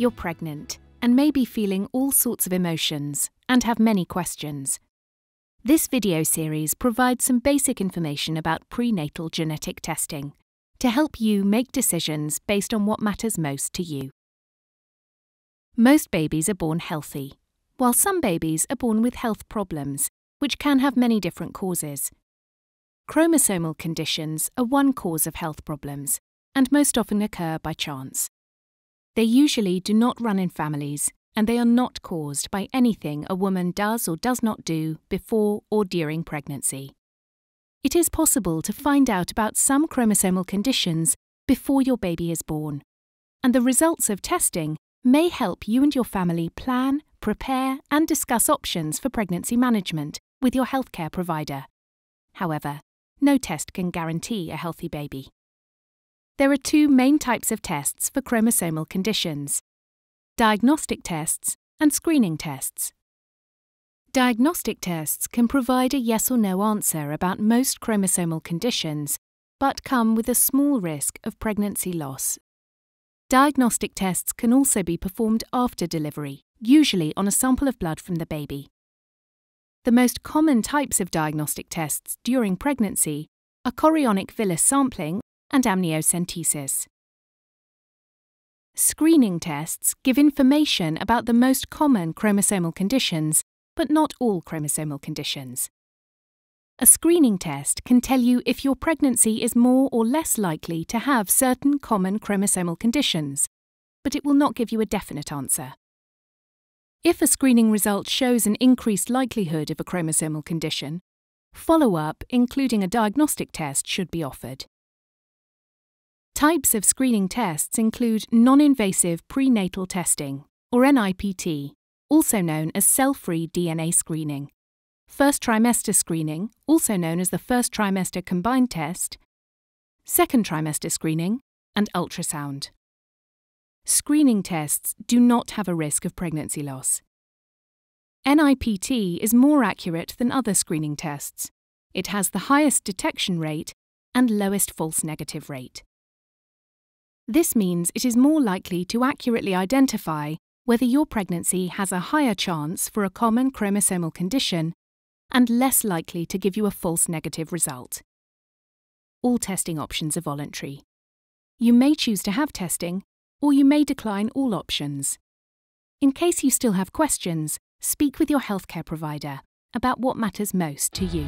You're pregnant and may be feeling all sorts of emotions and have many questions. This video series provides some basic information about prenatal genetic testing to help you make decisions based on what matters most to you. Most babies are born healthy, while some babies are born with health problems, which can have many different causes. Chromosomal conditions are one cause of health problems and most often occur by chance. They usually do not run in families and they are not caused by anything a woman does or does not do before or during pregnancy. It is possible to find out about some chromosomal conditions before your baby is born, and the results of testing may help you and your family plan, prepare, and discuss options for pregnancy management with your healthcare provider. However, no test can guarantee a healthy baby. There are two main types of tests for chromosomal conditions diagnostic tests and screening tests. Diagnostic tests can provide a yes or no answer about most chromosomal conditions, but come with a small risk of pregnancy loss. Diagnostic tests can also be performed after delivery, usually on a sample of blood from the baby. The most common types of diagnostic tests during pregnancy are chorionic villus sampling and amniocentesis. Screening tests give information about the most common chromosomal conditions, but not all chromosomal conditions. A screening test can tell you if your pregnancy is more or less likely to have certain common chromosomal conditions, but it will not give you a definite answer. If a screening result shows an increased likelihood of a chromosomal condition, follow up, including a diagnostic test, should be offered. Types of screening tests include non invasive prenatal testing, or NIPT, also known as cell free DNA screening, first trimester screening, also known as the first trimester combined test, second trimester screening, and ultrasound. Screening tests do not have a risk of pregnancy loss. NIPT is more accurate than other screening tests. It has the highest detection rate and lowest false negative rate. This means it is more likely to accurately identify whether your pregnancy has a higher chance for a common chromosomal condition and less likely to give you a false negative result. All testing options are voluntary. You may choose to have testing, or you may decline all options. In case you still have questions, speak with your healthcare provider about what matters most to you.